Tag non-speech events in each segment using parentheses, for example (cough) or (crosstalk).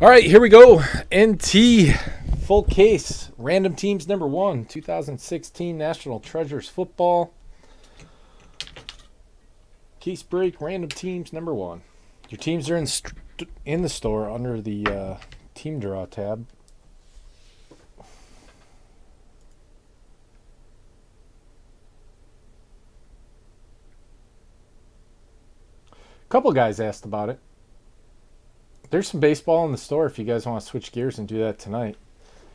All right, here we go. NT full case random teams number one 2016 National Treasures football. Case break random teams number one. Your teams are in in the store under the uh, team draw tab. A couple guys asked about it. There's some baseball in the store if you guys want to switch gears and do that tonight.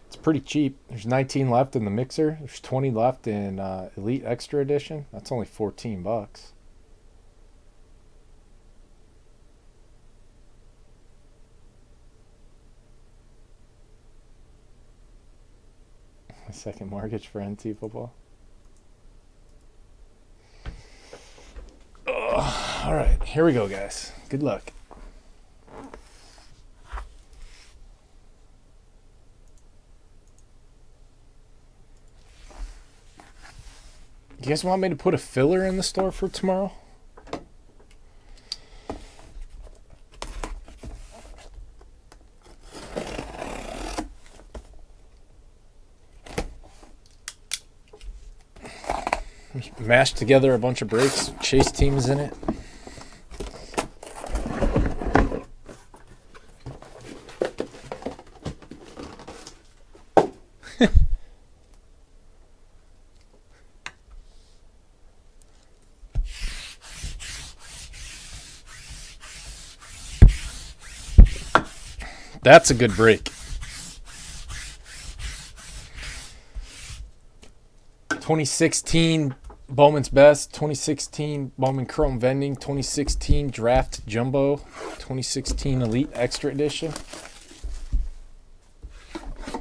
It's pretty cheap. There's 19 left in the mixer. There's 20 left in uh, Elite Extra Edition. That's only 14 bucks. A second mortgage for NT football. Ugh. All right, here we go, guys. Good luck. You guys want me to put a filler in the store for tomorrow? Mash together a bunch of breaks. Chase teams in it. That's a good break. 2016 Bowman's Best, 2016 Bowman Chrome Vending, 2016 Draft Jumbo, 2016 Elite Extra Edition.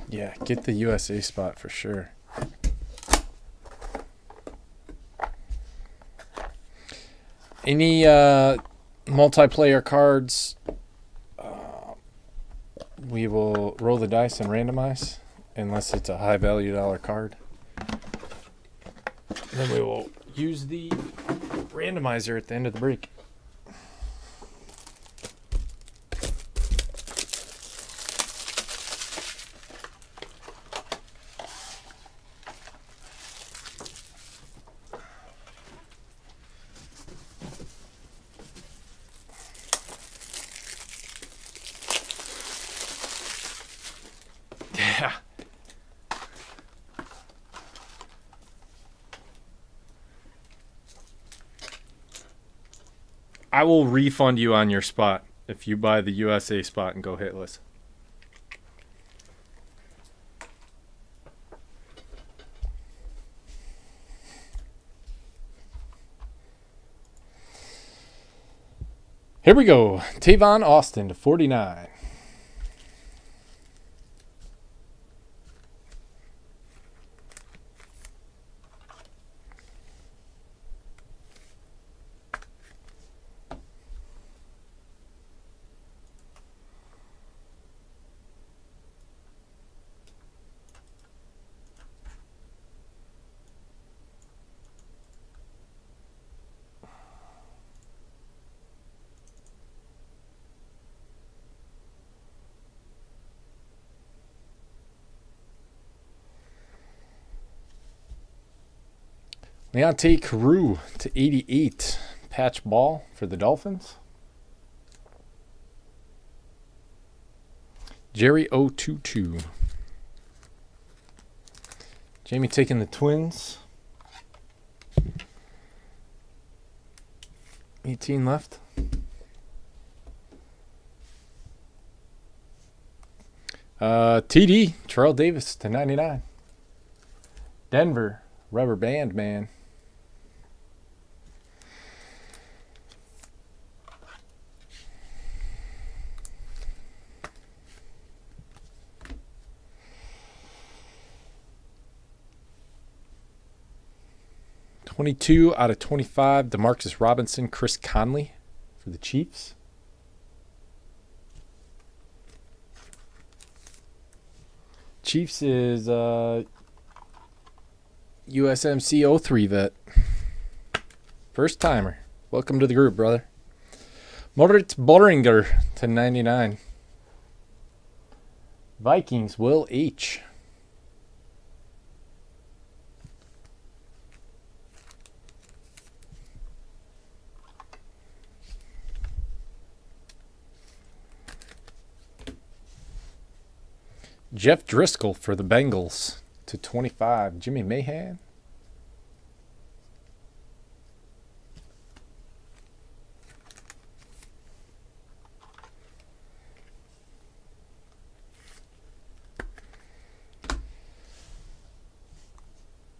Yeah, get the USA spot for sure. Any uh, multiplayer cards we will roll the dice and randomize unless it's a high value dollar card. Then we will use the randomizer at the end of the break. Yeah. I will refund you on your spot if you buy the USA spot and go hitless. Here we go. Tavon Austin to 49. Leonte Carroo to 88. Patch ball for the Dolphins. Jerry 022. Jamie taking the Twins. 18 left. Uh, TD, Terrell Davis to 99. Denver, rubber band man. Twenty-two out of twenty-five. Demarcus Robinson, Chris Conley for the Chiefs. Chiefs is uh, USMC 03 vet. First timer. Welcome to the group, brother. Moritz Böhringer to 99. Vikings, Will H. Jeff Driskel for the Bengals to 25. Jimmy Mahan.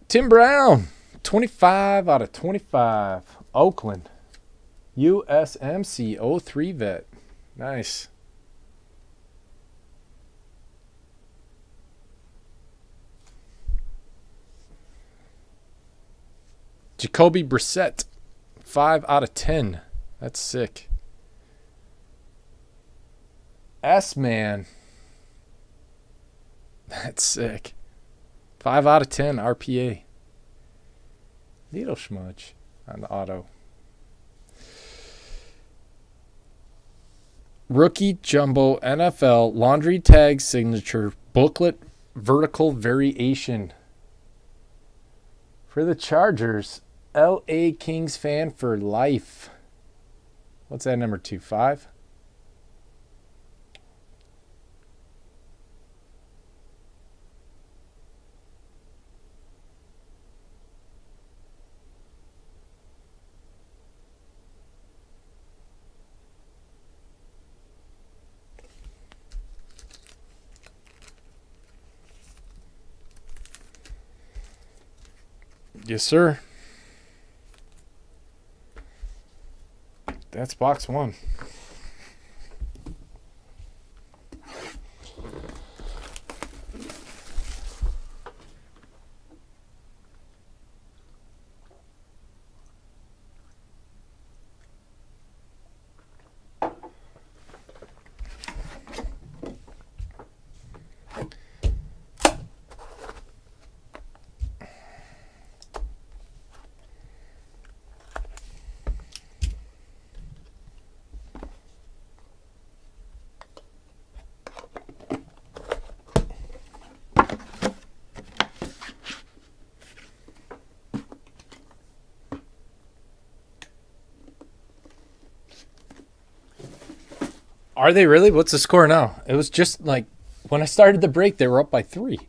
Tim Brown, 25 out of 25. Oakland. USMC 03 vet. Nice. Jacoby Brissett, 5 out of 10. That's sick. S Man. That's sick. 5 out of 10 RPA. Needle schmudge on the auto. Rookie Jumbo NFL Laundry Tag Signature Booklet Vertical Variation. For the Chargers, LA Kings fan for life. What's that number two? Five? Yes, sir. That's box one. Are they really? What's the score now? It was just like when I started the break, they were up by three.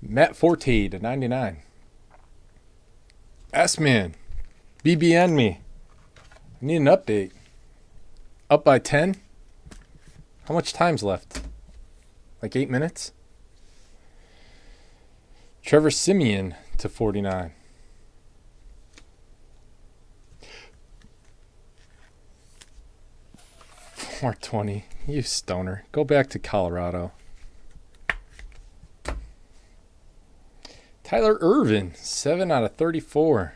Matt Forte to 99. S Man. BBN me. I need an update. Up by 10? How much time's left? Like eight minutes? Trevor Siemian to 49. 420. You stoner. Go back to Colorado. Tyler Ervin, 7 out of 34.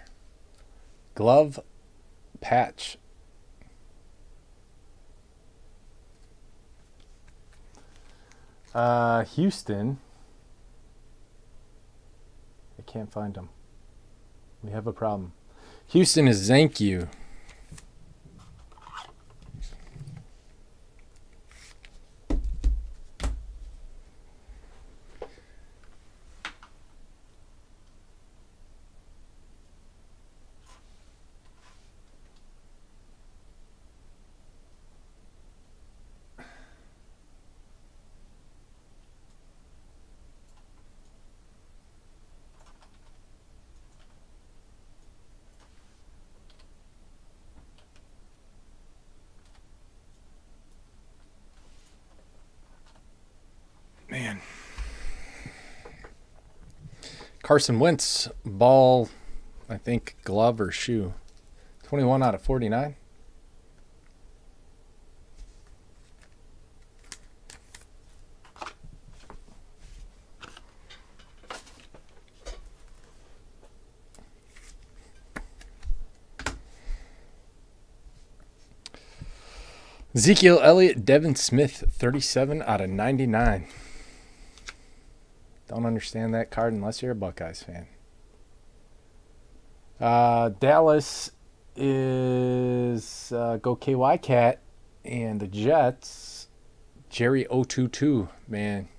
Glove patch. Uh, Houston. I can't find him. We have a problem. Houston is thank you. Man. Carson Wentz, ball, I think, glove or shoe. 21 out of 49. Ezekiel Elliott, Devin Smith, 37 out of 99. Don't understand that card unless you're a Buckeyes fan. Uh, Dallas is uh, go KY Cat, and the Jets Jerry 022, man.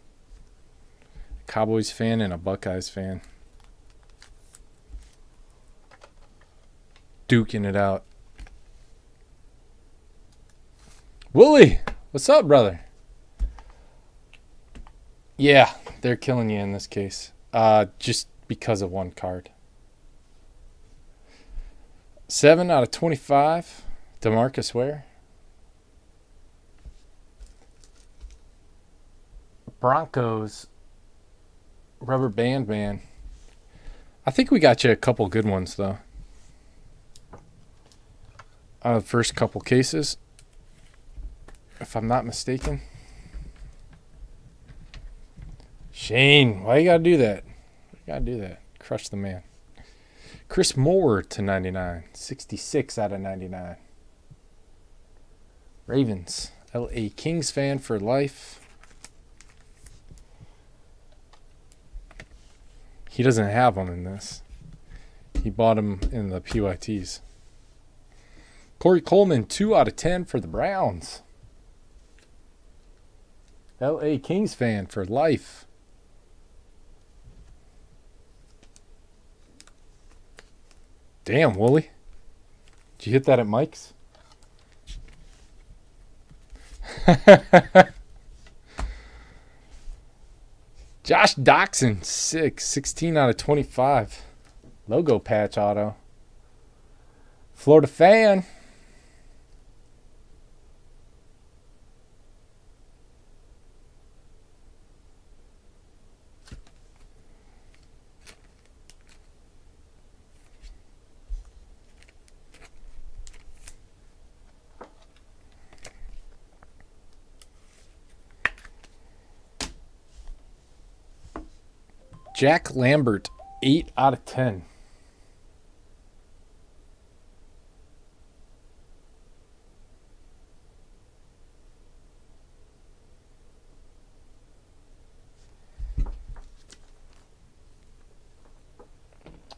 Cowboys fan and a Buckeyes fan. Duking it out. Wooly, what's up, brother? Yeah, they're killing you in this case. Uh, just because of one card. 7 out of 25. Demarcus Ware. Broncos. Rubber Band Man. I think we got you a couple good ones, though. Out of the first couple cases. If I'm not mistaken. Shane, why you gotta do that? You gotta do that. Crush the man. Chris Moore to 99. 66 out of 99. Ravens. LA Kings fan for life. He doesn't have one in this. He bought him in the PYTs. Corey Coleman, 2 out of 10 for the Browns. LA Kings fan for life. Damn, Wooly. Did you hit that at Mike's? (laughs) Josh Doctson, 6, 16 out of 25. Logo patch auto. Florida fan. Jack Lambert, 8 out of 10.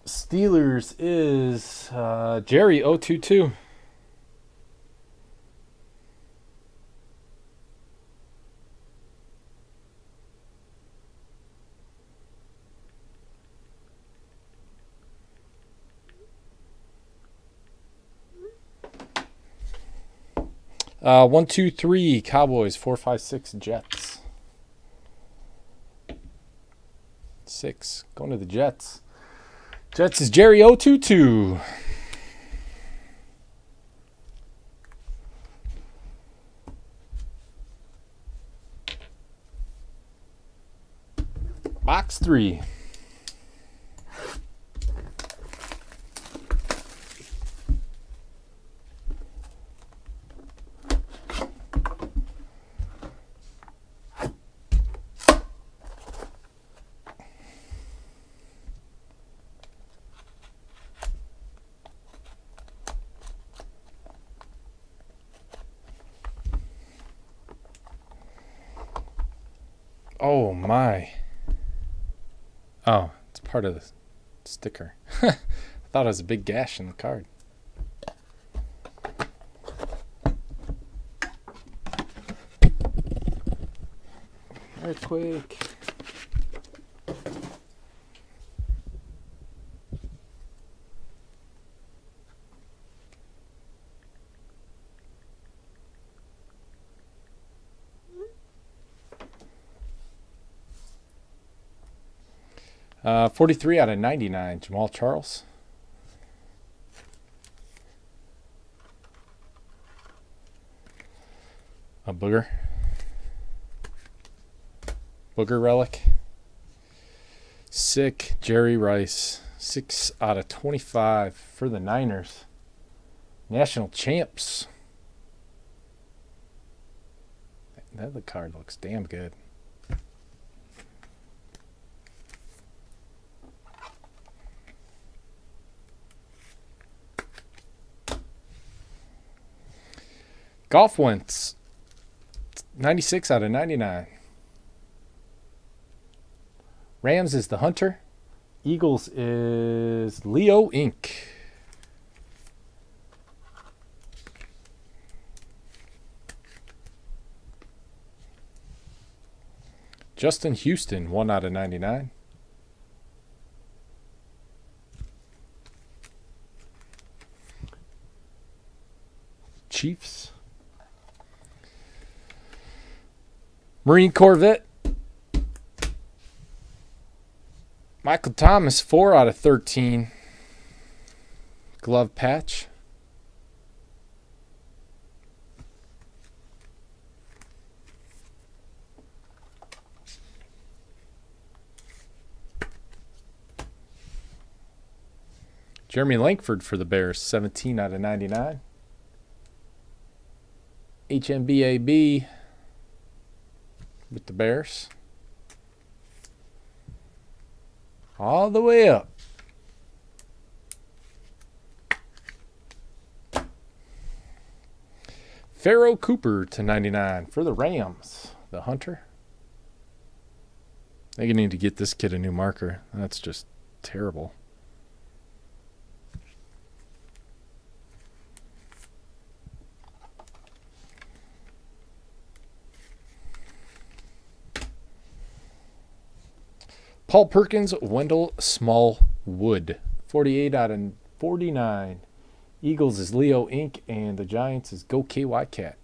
Steelers is uh, Jerry 022. Uh, one, two, three, Cowboys. Four, five, six, Jets. Six, going to the Jets. Jets is Jerry 022. Box three. Oh my. Oh, it's part of the sticker. (laughs) I thought it was a big gash in the card. Earthquake. Uh, 43 out of 99, Jamaal Charles. A booger. Booger relic. Sick, Jerry Rice. 6 out of 25 for the Niners. National champs. That card looks damn good. Goff Wentz, 96 out of 99. Rams is the Hunter. Eagles is Leo Inc. Justin Houston, 1 out of 99. Chiefs. Marine Corps vet. Michael Thomas, 4 out of 13. Glove patch. Jeremy Langford for the Bears, 17 out of 99. HMBAB with the Bears. All the way up. Pharoh Cooper to 99 for the Rams. The Hunter. They need to get this kid a new marker. That's just terrible. Paul Perkins, Wendell Smallwood. 48 out of 49. Eagles is Leo Inc. and the Giants is Go KY Cat.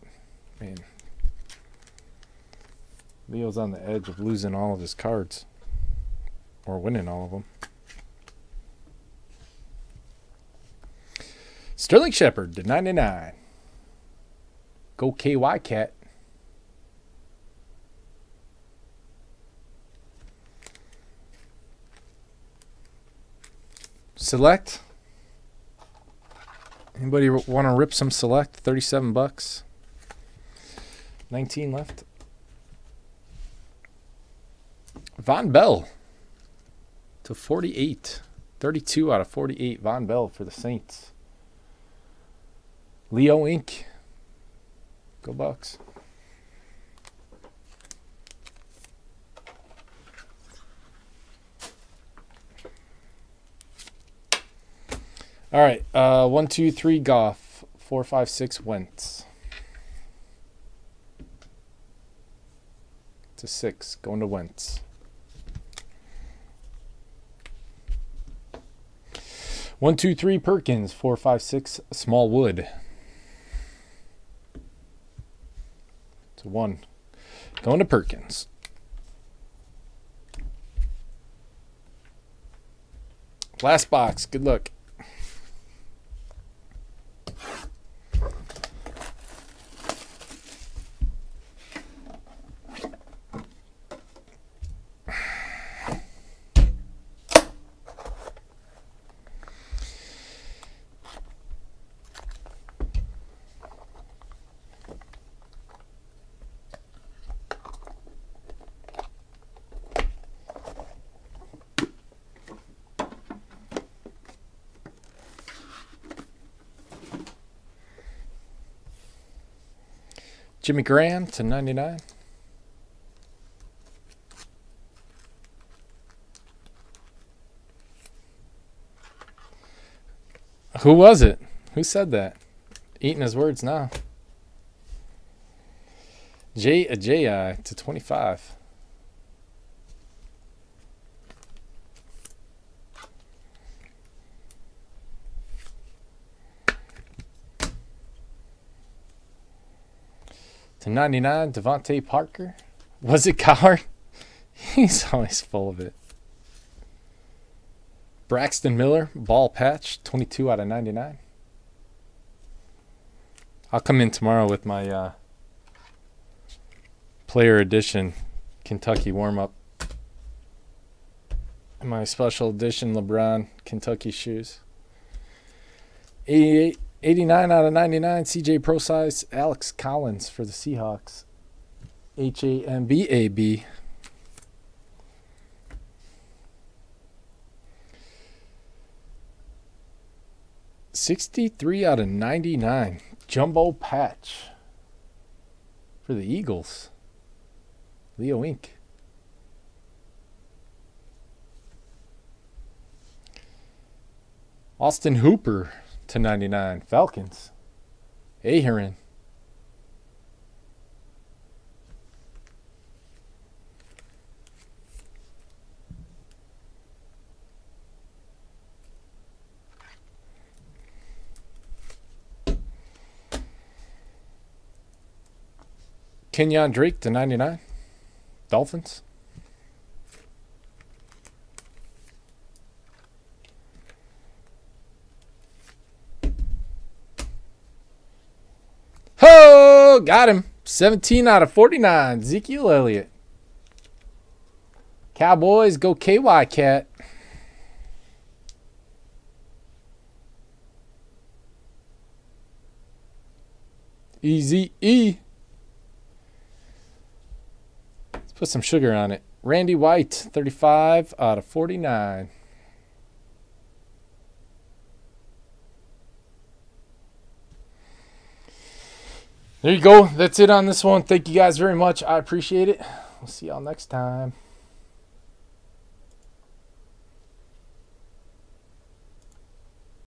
Man. Leo's on the edge of losing all of his cards. Or winning all of them. Sterling Shepard to 99. Go KY Cat. Select. Anybody want to rip some select? 37 bucks. 19 left. Vonn Bell to 48. 32 out of 48. Vonn Bell for the Saints. Leo Inc. Go Bucks. All right. Uh, one, two, three, Goff. Four, five, six, Wentz. To six, going to Wentz. One, two, three, Perkins. Four, five, six, Smallwood. To one, going to Perkins. Last box. Good luck. Jimmy Graham to 99. Who was it? Who said that? Eating his words now. J a J I to 25. To 99, DeVante Parker. Was it Coward? (laughs) He's always full of it. Braxton Miller, ball patch, 22 out of 99. I'll come in tomorrow with my uh, player edition Kentucky warm up. My special edition LeBron Kentucky shoes. 88 89 out of 99, CJ Prosise, Alex Collins for the Seahawks. H A M B A B. Sixty-three out of ninety-nine, jumbo patch for the Eagles. Leo Inc. Austin Hooper to 99 Falcons. Aheron. Kenyan Drake to 99. Dolphins. Got him. 17 out of 49. Ezekiel Elliott. Cowboys go KY Cat. Easy E. Let's put some sugar on it. Randy White, 35 out of 49. There you go. That's it on this one. Thank you guys very much. I appreciate it. We'll see y'all next time.